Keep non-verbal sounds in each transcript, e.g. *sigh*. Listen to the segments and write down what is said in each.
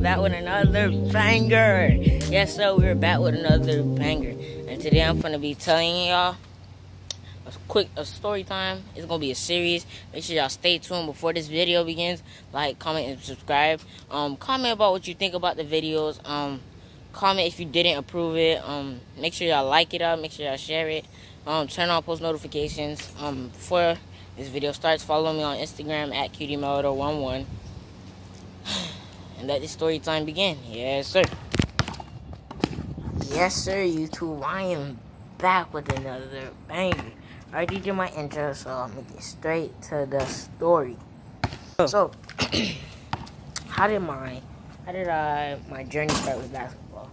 back with another banger. Yes, sir, we're back with another banger. And today I'm gonna be telling y'all a quick a story time. It's gonna be a series. Make sure y'all stay tuned before this video begins. Like, comment, and subscribe. Um, comment about what you think about the videos. Um, comment if you didn't approve it. Um, make sure y'all like it up. Make sure y'all share it. Um, turn on post notifications. Um, before this video starts, follow me on Instagram at qdmelidor11 and let the story time begin. Yes, sir. Yes, sir, YouTube. I am back with another banger. I already did my intro, so I'm gonna get straight to the story. So, *clears throat* how did my, how did I, my journey start with basketball?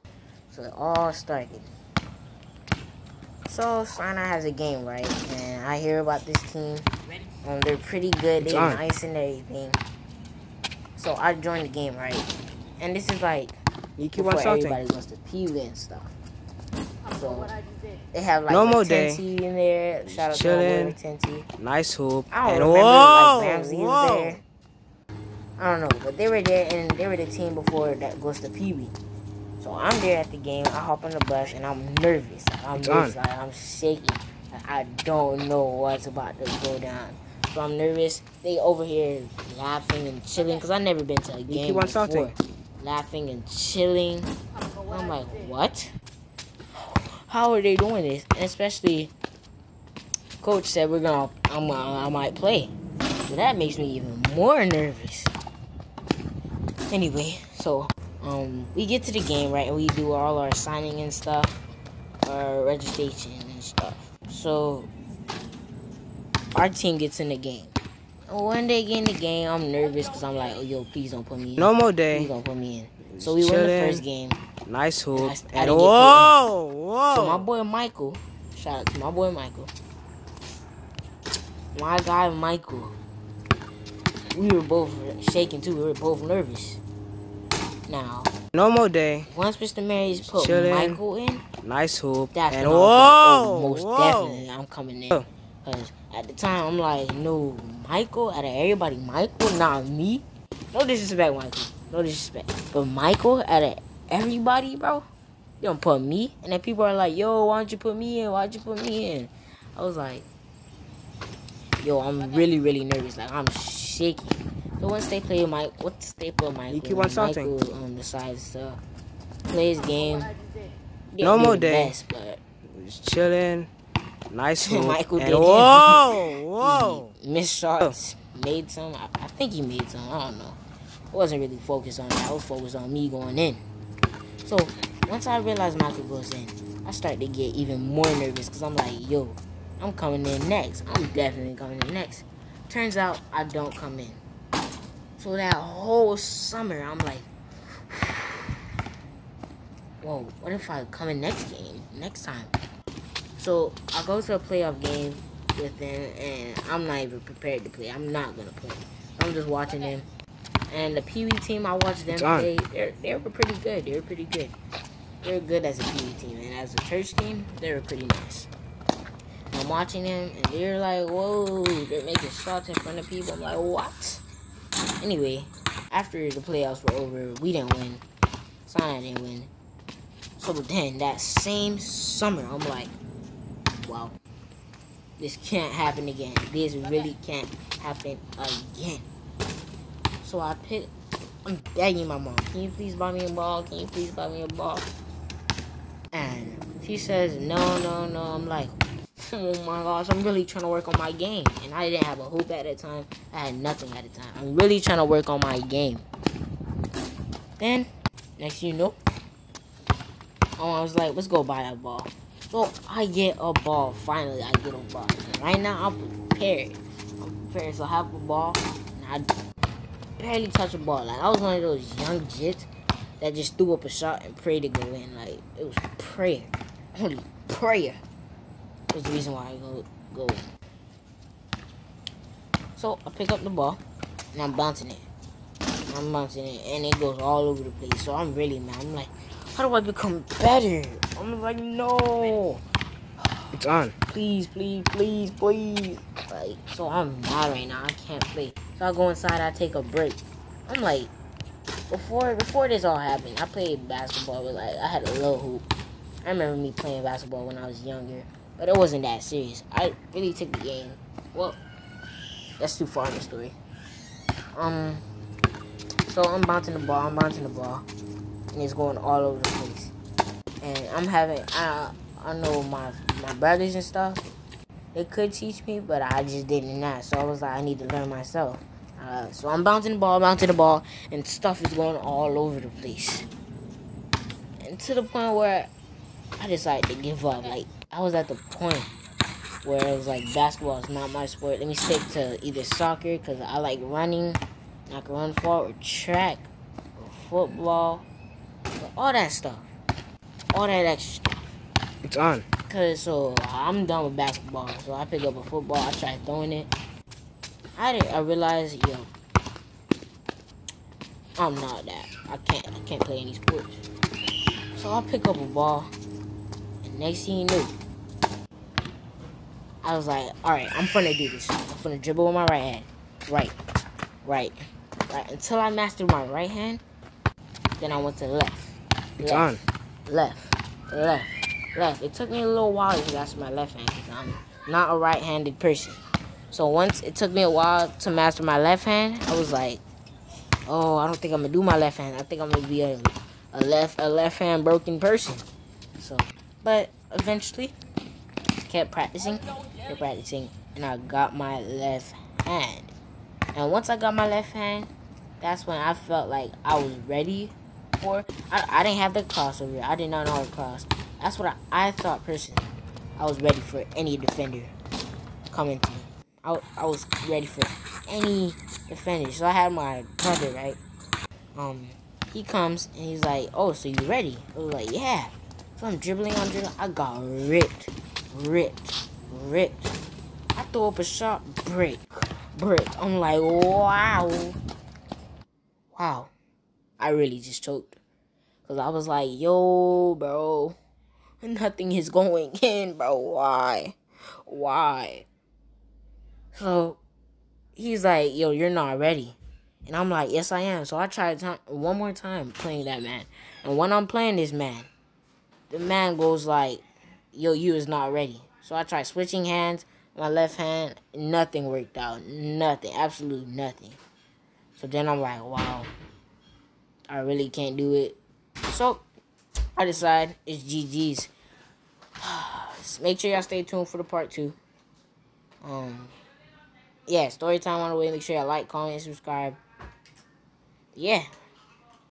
So it all started. So Sinai has a game, right? And I hear about this team. Um, they're pretty good. They're nice and everything. So I joined the game, right? And this is like you keep before on everybody goes to Pee Wee and stuff. So they have like Normal day. in there. Shout out Chilling. to Tenty. Nice hoop. I don't and remember whoa, like Ramsey whoa. was there. I don't know, but they were there and they were the team before that goes to Pee Wee. So I'm there at the game. I hop on the bus and I'm nervous. I'm nervous. Like, I'm shaking. I don't know what's about to go down. So I'm nervous. They over here laughing and chilling because I've never been to a game before. Salting. Laughing and chilling. I'm like, what? How are they doing this? And especially, coach said we're gonna, I'm, I might play. So that makes me even more nervous. Anyway, so um, we get to the game right, and we do all our signing and stuff, our registration and stuff. So our team gets in the game. One day get in the game, I'm nervous because I'm like, oh, yo, please don't put me in. No more day. Please don't put me in. So we win the first game. Nice hoop. I, I and whoa, whoa. So my boy Michael, shout out to my boy Michael. My guy Michael. We were both shaking too. We were both nervous. Now. No more day. Once Mr. Mary's put Chilling. Michael in. Nice hoop. That's and whoa, like, oh, most whoa. definitely I'm coming in. Oh. Cause at the time I'm like, no, Michael. Out of everybody, Michael, not me. No disrespect, Michael. No disrespect. But Michael, out of everybody, bro, you don't put me. And then people are like, yo, why don't you put me in? Why'd you put me in? I was like, yo, I'm really, really nervous. Like, I'm shaking. So once they play Mike, what's they play Michael? You keep on Michael um, decides to play his game. No more day. Best, but just chilling. Nice *laughs* Michael and did whoa, *laughs* whoa. missed shots, made some. I, I, think he made some. I don't know. I wasn't really focused on that. I was focused on me going in. So once I realized Michael goes in, I start to get even more nervous because I'm like, yo, I'm coming in next. I'm definitely coming in next. Turns out I don't come in. So that whole summer, I'm like, *sighs* whoa, what if I come in next game, next time? So I go to a playoff game with them, and I'm not even prepared to play. I'm not gonna play. I'm just watching them. And the Pee Wee team, I watched them play. They're they were pretty good. They were pretty good. They're good as a Pee Wee team, and as a church team, they were pretty nice. I'm watching them, and they're like, "Whoa!" They're making shots in front of people. I'm like, "What?" Anyway, after the playoffs were over, we didn't win. Sinai didn't win. So then that same summer, I'm like, wow, this can't happen again. This really can't happen again. So I pick, I'm begging my mom, can you please buy me a ball? Can you please buy me a ball? And she says, no, no, no. I'm like, *laughs* oh my gosh, I'm really trying to work on my game. And I didn't have a hoop at the time. I had nothing at the time. I'm really trying to work on my game. Then, next you know, oh, I was like, let's go buy a ball. So I get a ball. Finally, I get a ball. And right now, I'm prepared. I'm prepared. So I have a ball. And I barely touch a ball. Like, I was one of those young jits that just threw up a shot and prayed to go in. Like, it was prayer. Only *clears throat* prayer was the reason why I go, go in. So, I pick up the ball. And I'm bouncing it. I'm bouncing it. And it goes all over the place. So, I'm really mad. I'm like, how do I become better? I'm like, no. It's on. Please, please, please, please. Like, so I'm mad right now. I can't play. So I go inside. I take a break. I'm like, before before this all happened, I played basketball with like I had a low hoop. I remember me playing basketball when I was younger, but it wasn't that serious. I really took the game. Well, that's too far in the story. Um, so I'm bouncing the ball, I'm bouncing the ball, and it's going all over the place. And I'm having, I, I know my my brothers and stuff, they could teach me, but I just didn't not. So I was like, I need to learn myself. Uh, so I'm bouncing the ball, bouncing the ball, and stuff is going all over the place. And to the point where I decided to give up. Like, I was at the point where it was like, basketball is not my sport. Let me stick to either soccer, because I like running, I can run forward, track, football, all that stuff. All that extra stuff. It's on. Cause so I'm done with basketball. So I pick up a football, I try throwing it. I did I realized, yo, I'm not that. I can't I can't play any sports. So I pick up a ball and next thing you knew, I was like, alright, I'm gonna do this. I'm gonna dribble with my right hand. Right. Right. Right. Until I mastered my right hand, then I went to left. It's on. Left. Left. Left. It took me a little while to master my left hand because I'm not a right-handed person. So once it took me a while to master my left hand, I was like, oh, I don't think I'm gonna do my left hand. I think I'm gonna be a, a left a left hand broken person. So, but eventually, kept practicing, kept practicing, and I got my left hand. And once I got my left hand, that's when I felt like I was ready for. I, I didn't have the crossover. I did not know to cross. That's what I, I thought personally. I was ready for any defender coming to me. I, I was ready for any defender. So I had my brother, right? Um, he comes and he's like, "Oh, so you ready?" I was like, "Yeah." So I'm dribbling on dribbling. I got ripped, ripped, ripped. I threw up a shot, break, break. I'm like, wow, wow. I really just choked because I was like, "Yo, bro, *laughs* nothing is going *laughs* in, bro. Why, why?" So he's like, yo, you're not ready. And I'm like, yes, I am. So I tried one more time playing that man. And when I'm playing this man, the man goes like, yo, you is not ready. So I tried switching hands, my left hand, nothing worked out. Nothing, absolutely nothing. So then I'm like, wow, I really can't do it. So I decide it's GG's. *sighs* Make sure y'all stay tuned for the part two. Um, yeah, story time on the way. Make sure y'all like, comment, subscribe. Yeah.